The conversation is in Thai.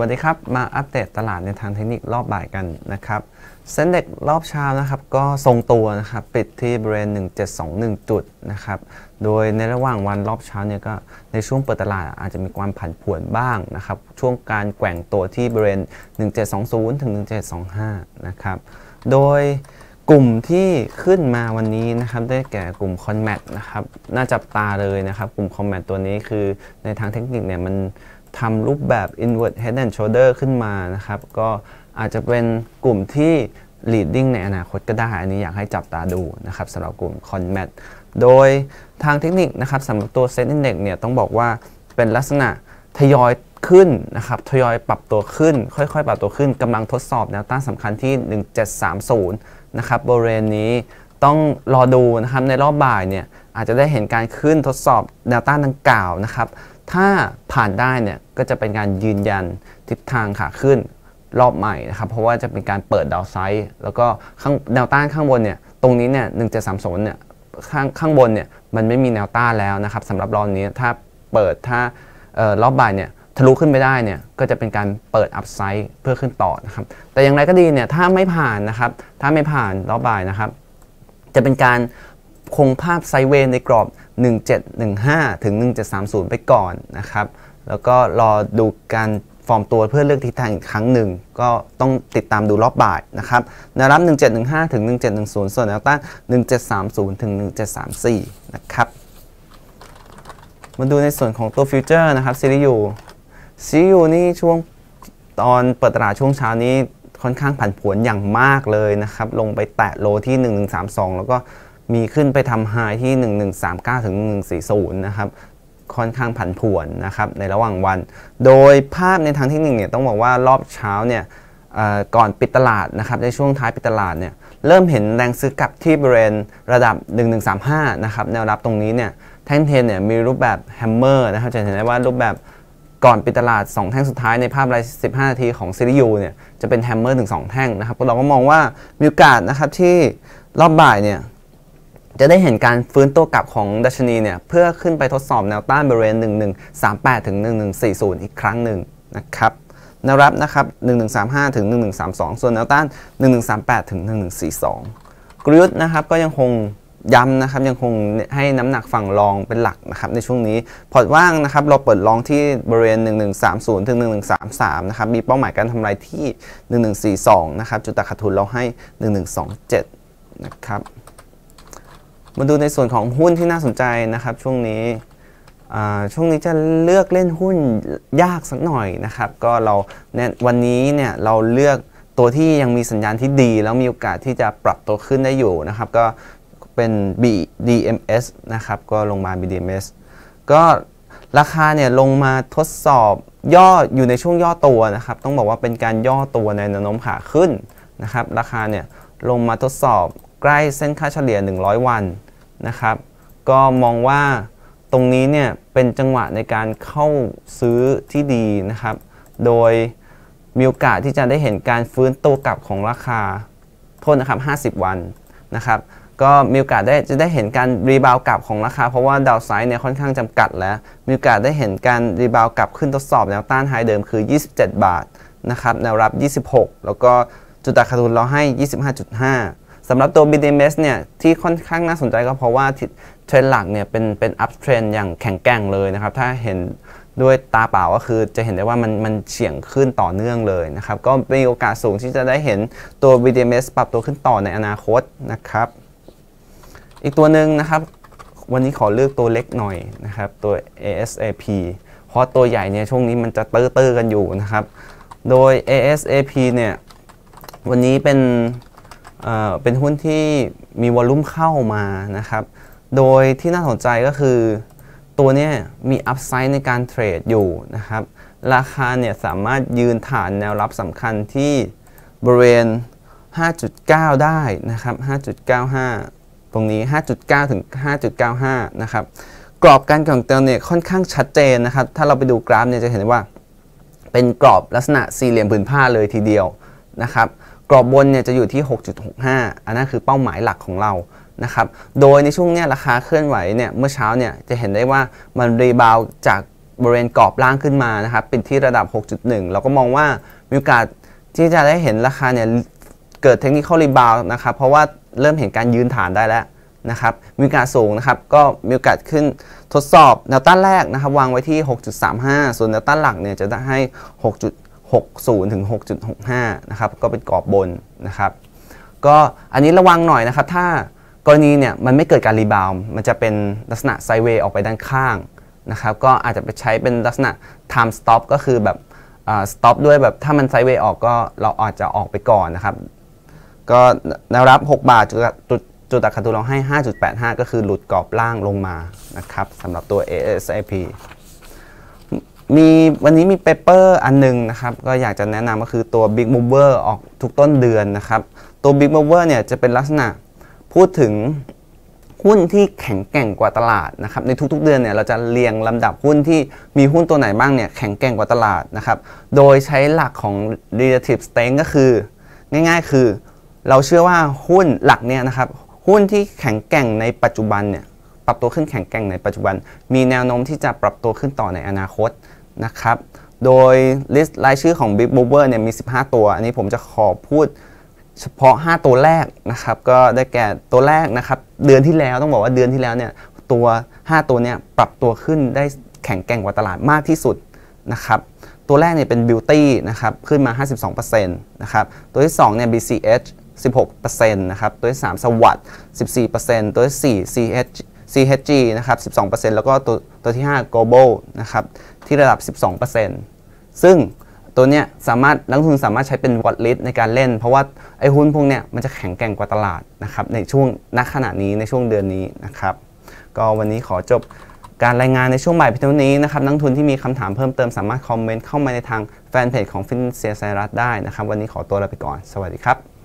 วัสดีครับ มาอัปเดตตลาดในทางเทคนิครอบบ่ายกันนะครับเส้นเด็กรอบเช้านะครับก็ทรงตัวนะครับปิดที่บริเวณ 1721 จุดนะครับโดยในระหว่างวันรอบเช้าเนี่ยก็ในช่วงเปิดตลาดอาจจะมีความผันผวนบ้างนะครับช่วงการแกว่งตัวที่บริเวณ 1720 ถึง 1725 นะครับโดยกลุ่มที่ขึ้นมาวันนี้นะครับได้แก่กลุ่มคอนแมทนะครับน่าจับตาเลยนะครับกลุ่มคอนแมทตัวนี้คือในทางเทคนิคเนี่ยมัน ทำรูปแบบ invert head and shoulder ขึ้นมานะครับ ก็อาจจะเป็นกลุ่มที่ leading ในอนาคตก็ได้ อันนี้อยากให้จับตาดูนะครับสำหรับกลุ่ม CONMAT โดยทางเทคนิคนะครับสำหรับตัว Set Index เนี่ยต้องบอกว่าเป็นลักษณะทยอยขึ้นนะครับทยอยปรับตัวขึ้น ค่อยๆ ปรับตัวขึ้นกำลังทดสอบแนวต้านสำคัญที่ 1730 นะครับบริเวณนี้ต้องรอดูนะครับในรอบบ่ายเนี่ยอาจจะได้เห็นการขึ้นทดสอบแนวต้านดังกล่าวนะครับ ถ้าผ่านได้เนี่ยก็จะเป็นการยืนยันทิศทางขาขึ้นรอบใหม่นะครับเพราะว่าจะเป็นการเปิดดาวไซด์แล้วก็ข้างแนวต้านข้างบนเนี่ยตรงนี้เนี่ย1730เนี่ยข้างข้างบนเนี่ยมันไม่มีแนวต้านแล้วนะครับสำหรับรอบนี้ถ้าเปิดถ้ารอบบ่ายเนี่ยทะลุขึ้นไปได้เนี่ยก็จะเป็นการเปิดอัพไซด์เพื่อขึ้นต่อนะครับแต่อย่างไรก็ดีเนี่ยถ้าไม่ผ่านนะครับถ้าไม่ผ่านรอบบ่ายนะครับจะเป็นการ คงภาพ sideway ในกรอบ 1715 ถึง 1730 ไปก่อนนะครับ แล้วก็รอดูการฟอร์มตัวเพื่อเลือกทิศทางอีกครั้งหนึ่ง ก็ต้องติดตามดูรอบบ่ายนะครับแนวรับ 1715 ถึง 1710 ส่วนแนวต้าน 1730 ถึง 1734 นะครับ มาดูในส่วนของตัว futures นะครับ series U series U นี่ช่วงตอนเปิดตลาดช่วงเช้านี้ค่อนข้างผันผวนอย่างมากเลยนะครับ ลงไปแตะ low ที่ 1132 แล้วก็ มีขึ้นไปทำ high ที่ 1139 ถึง 1140 นะครับค่อนข้างผันผวนนะครับในระหว่างวัน โดยภาพในทางเทคนิคเนี่ยต้องบอกว่ารอบเช้าเนี่ยก่อนปิดตลาดนะครับในช่วงท้ายปิดตลาดเนี่ยเริ่มเห็นแรงซื้อกลับที่บริเวณระดับ 1135 นะครับแนวรับตรงนี้เนี่ยแท่งเทียนเนี่ยมีรูปแบบ hammer นะครับจะเห็นได้ว่ารูปแบบก่อนปิดตลาด 2 แท่งสุดท้ายในภาพราย 15 นาทีของ series U เนี่ยจะเป็น hammer ถึง2แท่งนะครับเราก็มองว่ามีโอกาสนะครับที่รอบบ่ายเนี่ย จะได้เห็นการฟื้นตัวกลับของดัชนีเนี่ยเพื่อขึ้นไปทดสอบแนวต้านบริเวณ 1138 ถึง 1140 อีกครั้งหนึ่งนะครับแนวรับนะครับ 1135 ถึง 1132 ส่วนแนวต้าน 1138 ถึง 1142 กลยุทธ์นะครับก็ยังคงย้ำนะครับยังคงให้น้ำหนักฝั่งรองเป็นหลักนะครับในช่วงนี้พอร์ตว่างนะครับเราเปิดรองที่บริเวณ 1130 ถึง 1133 นะครับมีเป้าหมายการทำลายที่ 1142 นะครับจุดตัดขาดทุนเราให้ 1127 นะครับ มาดูในส่วนของหุ้นที่น่าสนใจนะครับ ช่วงนี้ช่วงนี้จะเลือกเล่นหุ้นยากสักหน่อยนะครับ ก็เราเนี่ยวันนี้เนี่ยเราเลือกตัวที่ยังมีสัญญาณที่ดี แล้วมีโอกาสที่จะปรับตัวขึ้นได้อยู่นะครับ ก็เป็น BDMS นะครับ ก็ลงมา BDMS ก็ราคาเนี่ยลงมาทดสอบย่ออยู่ในช่วงย่อตัวนะครับ ต้องบอกว่าเป็นการย่อตัวในแนวโน้มขาขึ้นนะครับ ราคาเนี่ยลงมาทดสอบใกล้เส้นค่าเฉลี่ย 100 วัน นะครับ ก็มองว่าตรงนี้เนี่ยเป็นจังหวะในการเข้าซื้อที่ดีนะครับ โดยมีโอกาสที่จะได้เห็นการฟื้นตัวกลับของราคาโทษนะครับ 50 วันนะครับก็มีโอกาสได้จะได้เห็นการ rebound กลับของราคา เพราะว่า downside เนี่ยค่อนข้างจำกัดแล้ว มีโอกาสได้เห็นการ rebound กลับขึ้นทดสอบแนวต้าน high เดิมคือ 27 บาทนะครับแนวรับ 26 แล้วก็จุดตัดขาดทุนเราให้ 25.5 สำหรับตัว BDMS เนี่ยที่ค่อนข้างน่าสนใจก็เพราะว่าเทรนหลักเนี่ยเป็นเป็น uptrend อย่างแข็งแกร่งเลยนะครับ ถ้าเห็นด้วยตาเปล่าก็คือจะเห็นได้ว่ามันมันเฉียงขึ้นต่อเนื่องเลยนะครับ ก็มีโอกาสสูงที่จะได้เห็นตัว BDMs ปรับตัวขึ้นต่อในอนาคตนะครับ อีกตัวหนึ่งนะครับ วันนี้ขอเลือกตัวเล็กหน่อยนะครับตัว ASAP เพราะตัวใหญ่เนี่ยช่วงนี้มันจะเตื้อๆกันอยู่นะครับ โดย ASAP เนี่ยวันนี้เป็น เป็นหุ้นที่มีวอลุ่มเข้ามานะครับ โดยที่น่าสนใจก็คือตัวนี้มีอัพไซด์ในการเทรดอยู่นะครับ ราคาเนี่ยสามารถยืนฐานแนวรับสำคัญที่บริเวณ 5.9 ได้นะครับ 5.95 ตรงนี้ 5.9 ถึง 5.95 นะครับ กรอบการแข่งเติมเนี่ยค่อนข้างชัดเจนนะครับ ถ้าเราไปดูกราฟเนี่ยจะเห็นว่า เป็นกรอบลักษณะสี่เหลี่ยมผืนผ้าเลยทีเดียวนะครับ กรอบบนเนี่ยจะอยู่ที่ 6.65 อันนั้นคือเป้าหมายหลักของเรานะครับ โดยในช่วงนี้ราคาเคลื่อนไหวเนี่ยเมื่อเช้าเนี่ยจะเห็นได้ว่ามัน rebound จากบริเวณกรอบล่างขึ้นมานะครับเปิดที่ระดับ 6.1 เราก็มองว่ามีโอกาสที่จะได้เห็นราคาเนี่ยเกิด technical rebound นะครับ เพราะว่าเริ่มเห็นการยืนฐานได้แล้วนะครับ มีโอกาสสูงนะครับ ก็มีโอกาสขึ้นทดสอบแนวต้านแรกนะครับ วางไว้ที่ 6.35 ส่วนแนวต้านหลักเนี่ยจะได้ให้ 60ถึง6.65นะครับก็เป็นกรอบบนนะครับก็อันนี้ระวังหน่อยนะครับ ถ้ากรณีเนี่ยมันไม่เกิดการ rebound มันจะเป็นลักษณะ sideway ออกไปด้านข้างนะครับก็อาจจะไปใช้เป็นลักษณะ time stop ก็คือแบบ stop ด้วยแบบถ้ามัน sideway ออกก็เราอาจจะออกไปก่อนนะครับ ก็แนวรับ 6 บาทจุดจุดจุดตัดขาดทุนเราให้ 5.85 ก็คือหลุดกรอบล่างลงมานะครับสำหรับตัว ASIP มีวันนี้มี paper อันหนึ่งนะครับ ก็อยากจะแนะนำก็คือตัว Big Mover ออกทุกต้นเดือนนะครับ ตัว Big Mover เนี่ยจะเป็นลักษณะพูดถึงหุ้นที่แข็งแกร่งกว่าตลาดนะครับในทุกๆ เดือนเนี่ยเราจะเรียงลำดับหุ้นที่มีหุ้นตัวไหนบ้างเนี่ยแข็งแกร่งกว่าตลาดนะครับโดยใช้หลักของ relative strength ก็คือ ง่ายๆคือ เราเชื่อว่าหุ้นหลักเนี่ยนะครับหุ้นที่แข็งแกร่งในปัจจุบันเนี่ยปรับตัวขึ้นแข็งแกร่งในปัจจุบัน มีแนวโน้มที่จะปรับตัวขึ้นต่อในอนาคต นะครับ โดยลิสต์รายชื่อของ Big Mover เนี่ยมี 15 ตัว อันนี้ผมจะขอพูดเฉพาะ 5 ตัวแรกนะครับ ก็ได้แก่ตัวแรกนะครับ เดือนที่แล้วต้องบอกว่าเดือนที่แล้วเนี่ยตัว 5 ตัวเนี่ยปรับตัวขึ้นได้แข็งแกร่งกว่าตลาดมากที่สุดนะครับตัวแรกเนี่ยเป็น Beauty นะครับขึ้นมา 52%นะครับตัวที่2เนี่ย BCH 16%นะครับตัวที่3สวัสด์14%ตัวที่4 CH CHG นะครับ 12%แล้วก็ตัวตัวที่ 5 Global นะครับ ที่ระดับ 12%ซึ่งตัวเนี้ยสามารถนักทุนสามารถใช้เป็น watch list ในการเล่น เพราะว่าไอ้หุ้นพวกเนี้ยมันจะแข็งแกร่งกว่าตลาดนะครับในช่วงณขณะนี้ในช่วงเดือนนี้นะครับ ก็วันนี้ขอจบการรายงานในช่วงบ่ายเพียงเท่านี้นะครับนักทุนที่มีคำถามเพิ่มเติมสามารถคอมเมนต์เข้ามาในทางแฟนเพจของฟินเซียไซรัสได้นะครับ วันนี้ขอตัวลาไปก่อน สวัสดีครับ